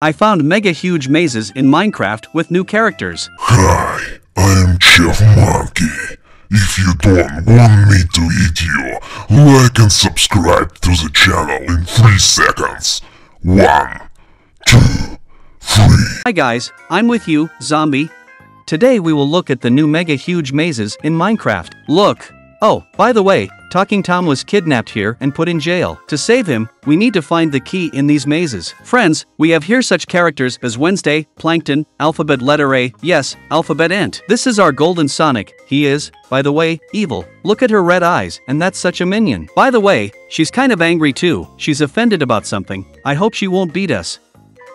I found mega huge mazes in Minecraft with new characters. Hi, I'm Chef Monkey. If you don't want me to eat you, like and subscribe to the channel in 3 seconds. One, two, three. Hi guys, I'm with you, zombie. Today we will look at the new mega huge mazes in Minecraft. Look! Oh, by the way, Talking Tom was kidnapped here and put in jail. To save him, we need to find the key in these mazes. Friends, we have here such characters as Wednesday, Plankton, Alphabet Letter A, yes, Alphabet Ant. This is our Golden Sonic. He is, by the way, evil. Look at her red eyes, and that's such a minion. By the way, she's kind of angry too. She's offended about something. I hope she won't beat us.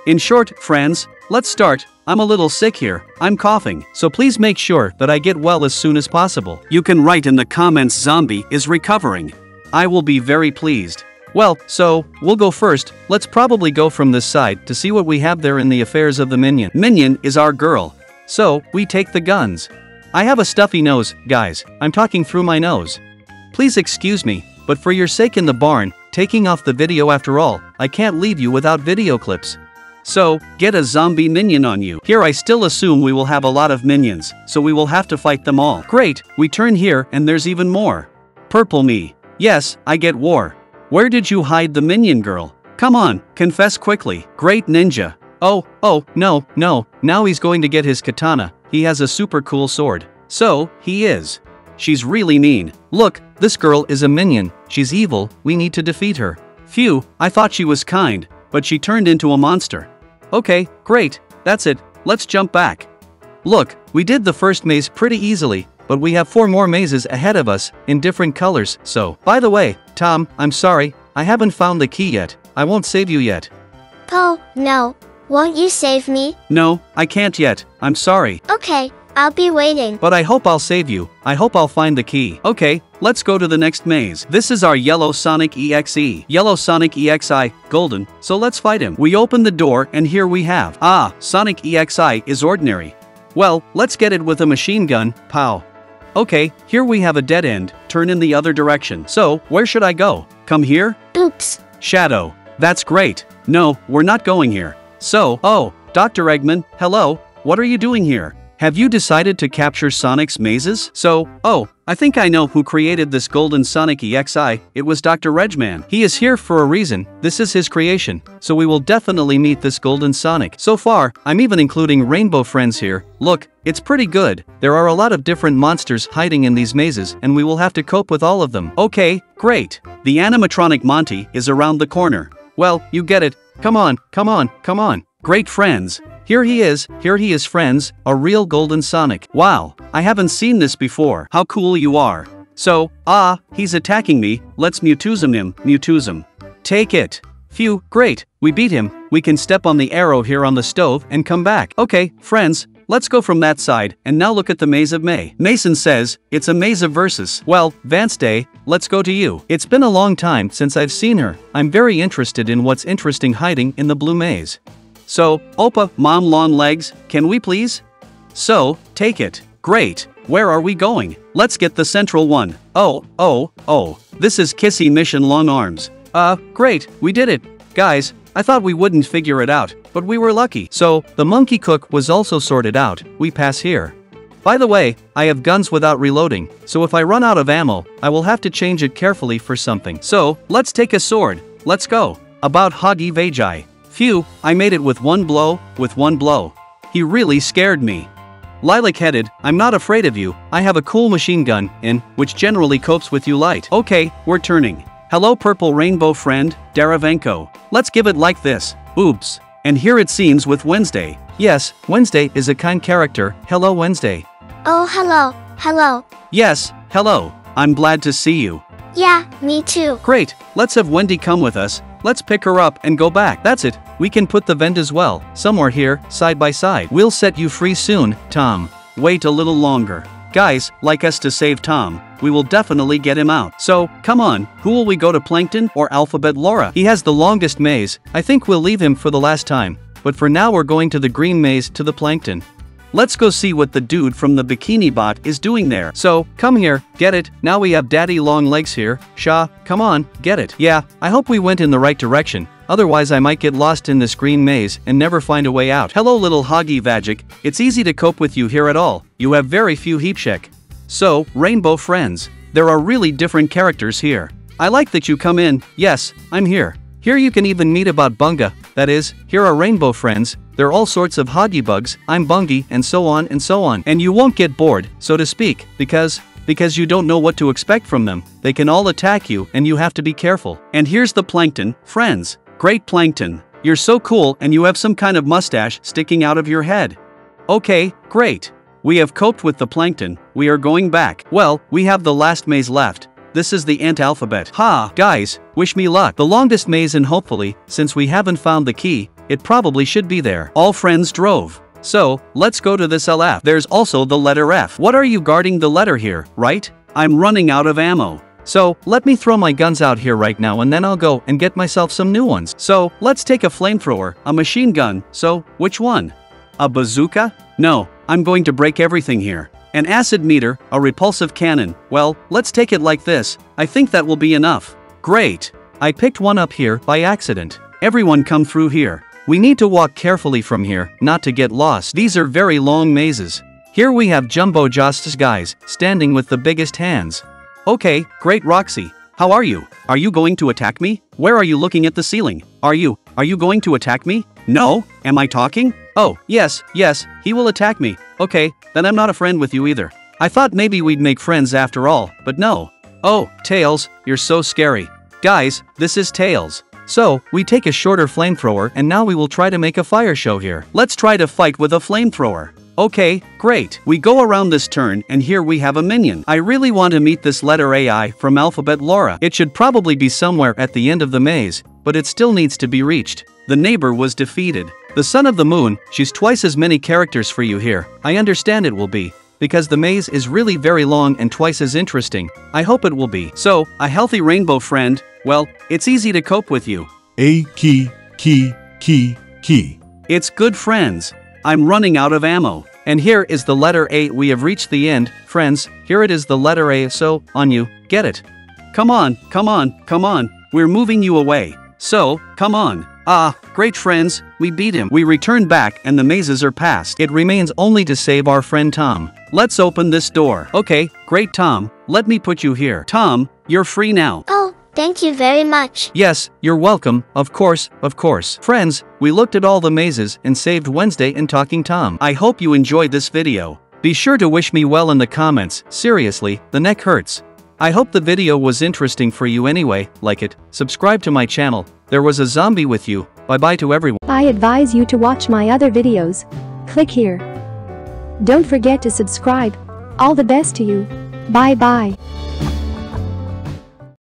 In short, friends, let's start. I'm a little sick here, I'm coughing, so please make sure that I get well as soon as possible. You can write in the comments zombie is recovering. I will be very pleased. Well, so, we'll go first, let's probably go from this side to see what we have there in the affairs of the minion. Minion is our girl. So, we take the guns. I have a stuffy nose, guys, I'm talking through my nose. Please excuse me, but for your sake in the barn, taking off the video after all, I can't leave you without video clips. So, get a zombie minion on you. Here I still assume we will have a lot of minions, so we will have to fight them all. Great, we turn here and there's even more. Purple me. Yes, I get war. Where did you hide the minion girl? Come on, confess quickly. Great ninja. Oh, oh, no, no, now he's going to get his katana. He has a super cool sword. So, he is. She's really mean. Look, this girl is a minion. She's evil, we need to defeat her. Phew, I thought she was kind, but she turned into a monster. Okay, great, that's it, let's jump back. Look, we did the first maze pretty easily, but we have four more mazes ahead of us, in different colors, so. By the way, Tom, I'm sorry, I haven't found the key yet, I won't save you yet. Oh, no. Won't you save me? No, I can't yet, I'm sorry. Okay, I'll be waiting. But I hope I'll save you, I hope I'll find the key. Okay, let's go to the next maze. This is our Yellow Sonic EXE. Yellow Sonic EXE, golden, so let's fight him. We open the door and here we have, ah, Sonic EXE is ordinary. Well, let's get it with a machine gun, pow. Okay, here we have a dead end, turn in the other direction. So, where should I go? Come here? Oops. Shadow. That's great. No, we're not going here. So, oh, Dr. Eggman, hello, what are you doing here? Have you decided to capture Sonic's mazes? So, oh, I think I know who created this golden Sonic EXE, it was Dr. Eggman. He is here for a reason, this is his creation, so we will definitely meet this golden Sonic. So far, I'm even including rainbow friends here. Look, it's pretty good. There are a lot of different monsters hiding in these mazes and we will have to cope with all of them. Okay, great. The animatronic Monty is around the corner. Well, you get it. Come on, come on, come on. Great friends. Here he is, here he is friends, a real golden Sonic. Wow, I haven't seen this before. How cool you are. So, ah, he's attacking me, let's Mewtwo'sum him. Take it. Phew, great, we beat him, we can step on the arrow here on the stove and come back. Okay, friends, let's go from that side, and now look at the Maze of May. Mason says, it's a maze of verses. Well, Wednesday, let's go to you. It's been a long time since I've seen her. I'm very interested in what's interesting hiding in the blue maze. So, Opa, Mom Long Legs, can we please? So, take it. Great. Where are we going? Let's get the central one. Oh, oh, oh. This is Kissy Mission Long Arms. Uh, great, we did it. Guys, I thought we wouldn't figure it out, but we were lucky. So, the monkey cook was also sorted out. We pass here. By the way, I have guns without reloading, so if I run out of ammo, I will have to change it carefully for something. So, let's take a sword. Let's go. About Hagi Vajai. Phew, I made it with one blow, with one blow. He really scared me. Lilac headed, I'm not afraid of you, I have a cool machine gun, in, which generally copes with you light. Okay, we're turning. Hello purple rainbow friend, Daravenko. Let's give it like this. Oops. And here it seems with Wednesday. Yes, Wednesday is a kind character. Hello Wednesday. Oh, hello. Hello. Yes, hello. I'm glad to see you. Yeah, me too. Great, let's have Wendy come with us. Let's pick her up and go back. That's it. We can put the vent as well, somewhere here, side by side. We'll set you free soon, Tom. Wait a little longer. Guys, like us to save Tom, we will definitely get him out. So, come on, who will we go to Plankton or Alphabet Lore? He has the longest maze, I think we'll leave him for the last time. But for now we're going to the green maze to the Plankton. Let's go see what the dude from the bikini bot is doing there. So, come here, get it, now we have daddy long legs here. Shaw, come on, get it. Yeah, I hope we went in the right direction, otherwise I might get lost in this green maze and never find a way out. Hello little Hoggy Vagic, it's easy to cope with you here at all, you have very few heapshek. So, rainbow friends, there are really different characters here. I like that you come in, yes, I'm here. Here you can even meet about Bunga, that is, here are rainbow friends, there are all sorts of Hoggy bugs, I'm Bungie, and so on and so on. And you won't get bored, so to speak, because, because you don't know what to expect from them, they can all attack you and you have to be careful. And here's the plankton, friends. Great plankton. You're so cool and you have some kind of mustache sticking out of your head. Okay, great. We have coped with the plankton, we are going back. Well, we have the last maze left. This is the ant alphabet. Ha, guys, wish me luck. The longest maze and hopefully, since we haven't found the key, it probably should be there. All friends drove. So, let's go to this LF. There's also the letter F. What are you guarding the letter here, right? I'm running out of ammo. So, let me throw my guns out here right now and then I'll go and get myself some new ones. So, let's take a flamethrower, a machine gun, so, which one? A bazooka? No, I'm going to break everything here. An acid meter, a repulsive cannon, well, let's take it like this, I think that will be enough. Great! I picked one up here by accident. Everyone come through here. We need to walk carefully from here, not to get lost. These are very long mazes. Here we have Jumbo Justice guys, standing with the biggest hands. Okay, great Roxy. How are you? Are you going to attack me? Where are you looking at the ceiling? Are you, are you going to attack me? No? Oh. Am I talking? Oh, yes, yes, he will attack me. Okay, then I'm not a friend with you either. I thought maybe we'd make friends after all, but no. Oh, Tails, you're so scary. Guys, this is Tails. So, we take a shorter flamethrower and now we will try to make a fire show here. Let's try to fight with a flamethrower. Okay, great. We go around this turn and here we have a minion. I really want to meet this letter AI from Alphabet Lore. It should probably be somewhere at the end of the maze, but it still needs to be reached. The neighbor was defeated. The son of the moon, she's twice as many characters for you here. I understand it will be. Because the maze is really very long and twice as interesting. I hope it will be. So, a healthy rainbow friend, well, it's easy to cope with you. A key, key, key, key. It's good friends. I'm running out of ammo. And here is the letter A. We have reached the end, friends. Here it is the letter A. So, on you, get it. Come on, come on, come on. We're moving you away. So, come on. Ah, great friends, we beat him. We return back and the mazes are past. It remains only to save our friend Tom. Let's open this door. Okay, great Tom, let me put you here. Tom, you're free now. Thank you very much. Yes, you're welcome, of course, of course. Friends, we looked at all the mazes and saved Wednesday and Talking Tom. I hope you enjoyed this video. Be sure to wish me well in the comments, seriously, the neck hurts. I hope the video was interesting for you anyway, like it, subscribe to my channel, there was a zombie with you, bye bye to everyone. I advise you to watch my other videos. Click here. Don't forget to subscribe. All the best to you. Bye bye.